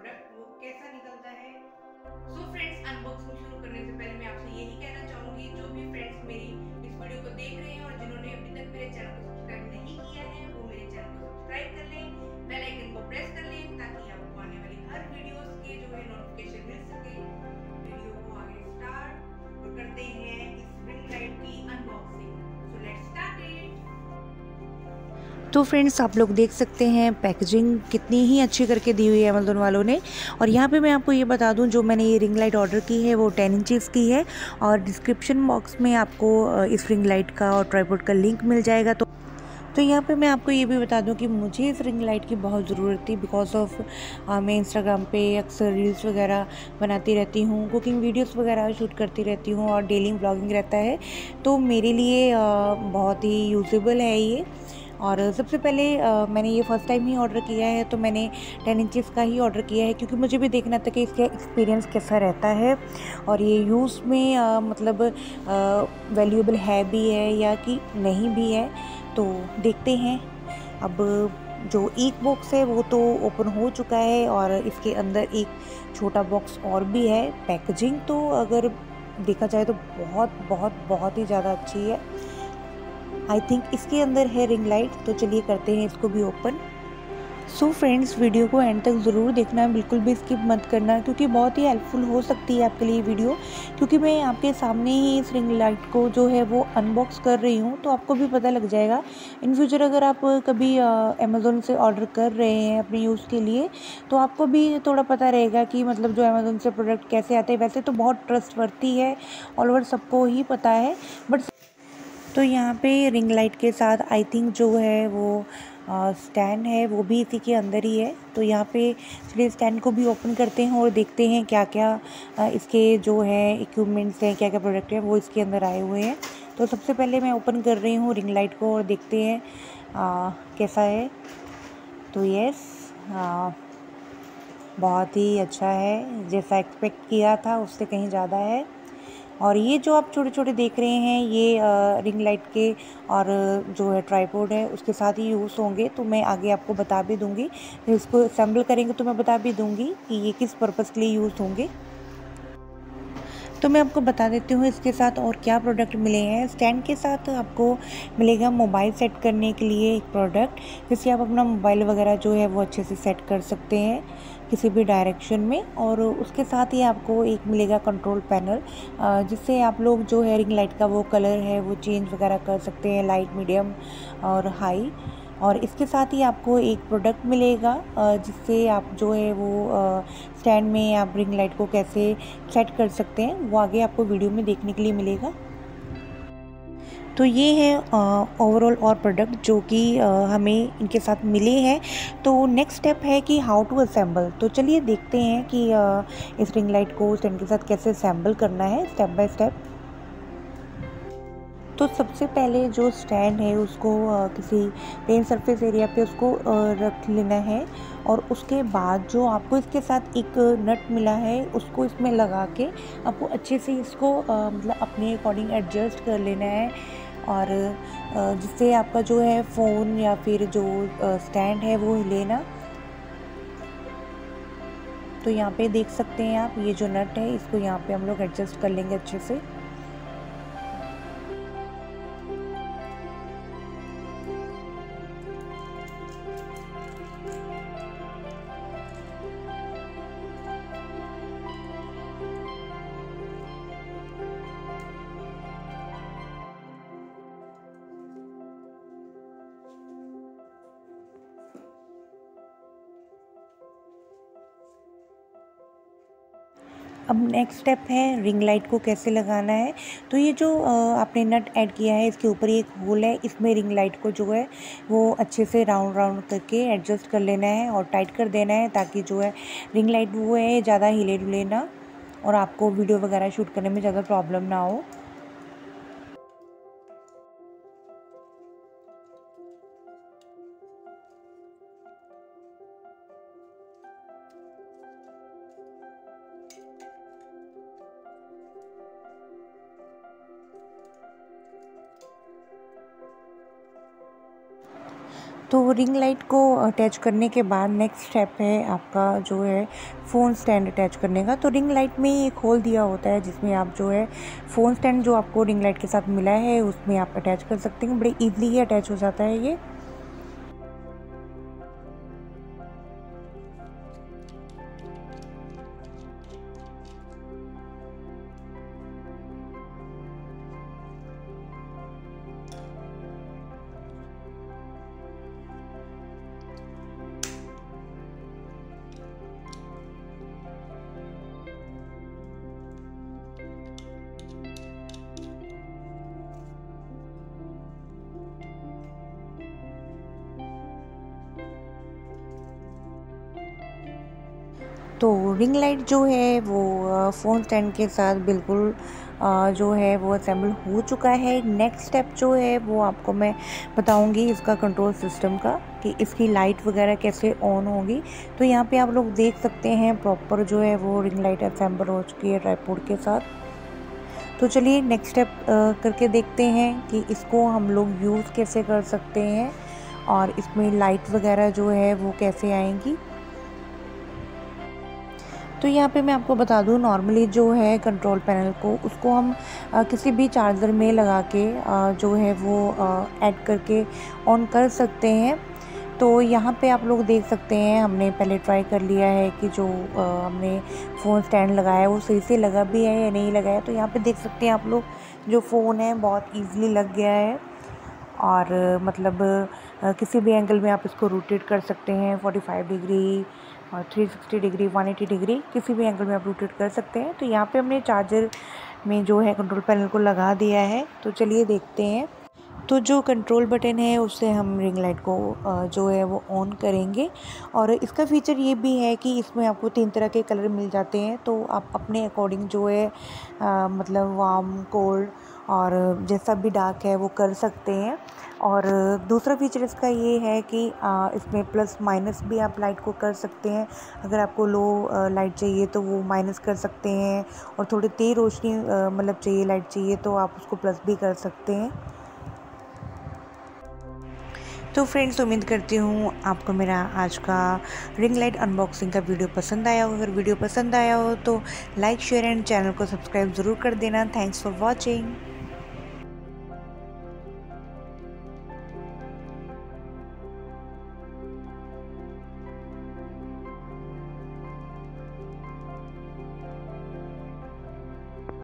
Product वो कैसा निकलता है? सो फ्रेंड्स अनबॉक्सिंग शुरू करने से पहले मैं आपसे यही कहना चाहूँगी, जो भी फ्रेंड्स मेरी इस वीडियो को देख रहे हैं और जिन्होंने अभी तक मेरे चैनल को सब्सक्राइब नहीं किया है, वो मेरे चैनल को सब्सक्राइब कर लें बेल आइकन को प्रेस कर लें, ताकि आपको आने वाली हर वीडियोस के जो है नोटिफिकेशन तो फ्रेंड्स आप लोग देख सकते हैं पैकेजिंग कितनी ही अच्छी करके दी हुई है अमेजोन वालों ने। और यहाँ पे मैं आपको ये बता दूँ जो मैंने ये रिंग लाइट ऑर्डर की है वो टेन इंचज़ की है। और डिस्क्रिप्शन बॉक्स में आपको इस रिंग लाइट का और ट्राईपोर्ट का लिंक मिल जाएगा। तो तो यहाँ पे मैं आपको ये भी बता दूँ कि मुझे इस रिंग लाइट की बहुत ज़रूरत थी बिकॉज़ ऑफ़ मैं इंस्टाग्राम पे अक्सर रील्स वगैरह बनाती रहती हूँ कुकिंग वीडियोस वगैरह शूट करती रहती हूँ और डेली ब्लॉगिंग रहता है। तो मेरे लिए आ, बहुत ही यूजेबल है ये। और सबसे पहले मैंने ये फ़र्स्ट टाइम ही ऑर्डर किया है तो मैंने टेन इंचज़ का ही ऑर्डर किया है क्योंकि मुझे भी देखना था कि इसका एक्सपीरियंस कैसा रहता है। और ये यूज़ में आ, मतलब वैल्यूएबल है भी है या कि नहीं भी है तो देखते हैं। अब जो एक बॉक्स है वो तो ओपन हो चुका है और इसके अंदर एक छोटा बॉक्स और भी है। पैकेजिंग तो अगर देखा जाए तो बहुत बहुत बहुत ही ज़्यादा अच्छी है। आई थिंक इसके अंदर है रिंग लाइट तो चलिए करते हैं इसको भी open so so friends video को एंड तक ज़रूर देखना, बिल्कुल भी स्किप मत करना, क्योंकि बहुत ही हेल्पफुल हो सकती है आपके लिए वीडियो क्योंकि मैं आपके सामने ही इस रिंग लाइट को जो है वो अनबॉक्स कर रही हूँ तो आपको भी पता लग जाएगा. इन फ्यूचर अगर आप कभी अमेज़ोन से ऑर्डर कर रहे हैं अपने यूज़ के लिए तो आपको भी थोड़ा पता रहेगा कि मतलब जो अमेज़ोन से प्रोडक्ट कैसे आते हैं. वैसे तो बहुत ट्रस्ट है ऑल ओवर सबको ही पता है बट तो यहाँ पे रिंग लाइट के साथ आई थिंक जो है वो स्टैंड है वो भी इसी के अंदर ही है। तो यहाँ पे चलिए स्टैंड को भी ओपन करते हैं और देखते हैं क्या क्या इसके जो है इक्विपमेंट्स हैं क्या क्या प्रोडक्ट हैं वो इसके अंदर आए हुए हैं। तो सबसे पहले मैं ओपन कर रही हूँ रिंग लाइट को और देखते हैं आ, कैसा है। तो यस बहुत ही अच्छा है जैसा एक्सपेक्ट किया था उससे कहीं ज़्यादा है। और ये जो आप छोटे छोटे देख रहे हैं, ये रिंग लाइट के और जो है ट्राईपोर्ड है, उसके साथ ही यूज़ होंगे तो मैं आगे आपको बता भी दूँगी। इसको असेंबल करेंगे तो मैं बता भी दूँगी कि ये किस पर्पज़ के लिए यूज़ होंगे। तो मैं आपको बता देती हूँ, इसके साथ और क्या प्रोडक्ट मिले हैं। स्टैंड के साथ आपको मिलेगा मोबाइल सेट करने के लिए एक प्रोडक्ट जिससे आप अपना मोबाइल वगैरह जो है वो अच्छे से सेट कर सकते हैं। किसी भी डायरेक्शन में और उसके साथ ही आपको एक मिलेगा कंट्रोल पैनल जिससे आप लोग जो है रिंग लाइट का वो कलर है, वो चेंज वगैरह कर सकते हैं लाइट मीडियम और हाई और इसके साथ ही आपको एक प्रोडक्ट मिलेगा जिससे आप जो है वो स्टैंड में आप रिंग लाइट को कैसे सेट कर सकते हैं, वो आगे आपको वीडियो में देखने के लिए मिलेगा. तो ये है ओवरऑल और प्रोडक्ट जो कि हमें इनके साथ मिले हैं। तो नेक्स्ट स्टेप है कि हाउ टू असेंबल तो चलिए देखते हैं कि इस रिंग लाइट को स्टैंड के साथ कैसे असेंबल करना है स्टेप बाय स्टेप तो सबसे पहले जो स्टैंड है उसको किसी प्लेन सरफेस एरिया पे उसको रख लेना है और उसके बाद जो आपको इसके साथ एक नट मिला है उसको इसमें लगा के आपको अच्छे से इसको मतलब अपने अकॉर्डिंग एडजस्ट कर लेना है। और जिससे आपका जो है फ़ोन या फिर जो स्टैंड है वो लेना तो यहाँ पे देख सकते हैं आप, ये जो नट है, इसको यहाँ पे हम लोग एडजस्ट कर लेंगे अच्छे से। अब नेक्स्ट स्टेप है रिंग लाइट को कैसे लगाना है? तो ये जो आपने नट ऐड किया है, इसके ऊपर एक होल है, इसमें रिंग लाइट को जो है, वो अच्छे से राउंड राउंड करके एडजस्ट कर लेना है और टाइट कर देना है ताकि जो है रिंग लाइट वो है, ज़्यादा हिले डुले ना और आपको वीडियो वगैरह शूट करने में ज़्यादा प्रॉब्लम ना हो। तो रिंग लाइट को अटैच करने के बाद नेक्स्ट स्टेप है आपका जो है फ़ोन स्टैंड अटैच करने का। तो रिंग लाइट में एक होल दिया होता है जिसमें आप जो है फ़ोन स्टैंड जो आपको रिंग लाइट के साथ मिला है उसमें आप अटैच कर सकते हैं। बड़े ईजिली ही अटैच हो जाता है ये। तो रिंग लाइट जो है वो फ़ोन स्टैंड के साथ बिल्कुल जो है वो असेंबल हो चुका है। नेक्स्ट स्टेप जो है वो आपको मैं बताऊँगी इसका कंट्रोल सिस्टम का कि इसकी लाइट वगैरह कैसे ऑन होगी। तो यहाँ पे आप लोग देख सकते हैं प्रॉपर जो है वो रिंग लाइट असेंबल हो चुकी है ट्राईपोर्ड के साथ। तो चलिए नेक्स्ट स्टेप करके देखते हैं कि इसको हम लोग यूज़ कैसे कर सकते हैं और इसमें लाइट वगैरह जो है वो कैसे आएँगी। तो यहाँ पे मैं आपको बता दूँ नॉर्मली जो है कंट्रोल पैनल को उसको हम आ, किसी भी चार्जर में लगा के आ, जो है वो ऐड करके ऑन कर सकते हैं। तो यहाँ पे आप लोग देख सकते हैं हमने पहले ट्राई कर लिया है कि जो आ, हमने फ़ोन स्टैंड लगाया है वो सही से लगा भी है या नहीं लगा है। तो यहाँ पे देख सकते हैं आप लोग जो फ़ोन है बहुत ईज़िली लग गया है। और मतलब किसी भी एंगल में आप इसको रोटेट कर सकते हैं 45 डिग्री और 360 डिग्री 180 डिग्री किसी भी एंगल में आप रोटेट कर सकते हैं। तो यहाँ पे हमने चार्जर में जो है कंट्रोल पैनल को लगा दिया है। तो चलिए देखते हैं। तो जो कंट्रोल बटन है उससे हम रिंग लाइट को जो है वो ऑन करेंगे। और इसका फीचर ये भी है कि इसमें आपको तीन तरह के कलर मिल जाते हैं। तो आप अपने अकॉर्डिंग जो है आ, मतलब वार्म कोल्ड और जैसा भी डार्क है वो कर सकते हैं। और दूसरा फीचर इसका ये है कि इसमें प्लस माइनस भी आप लाइट को कर सकते हैं। अगर आपको लो लाइट चाहिए तो वो माइनस कर सकते हैं और थोड़ी तेज़ रोशनी मतलब चाहिए, लाइट चाहिए तो आप उसको प्लस भी कर सकते हैं। तो फ्रेंड्स, उम्मीद करती हूँ आपको मेरा आज का रिंग लाइट अनबॉक्सिंग का वीडियो पसंद आया हो। अगर वीडियो पसंद आया हो तो लाइक, शेयर एंड चैनल को सब्सक्राइब ज़रूर कर देना। Thanks for watching.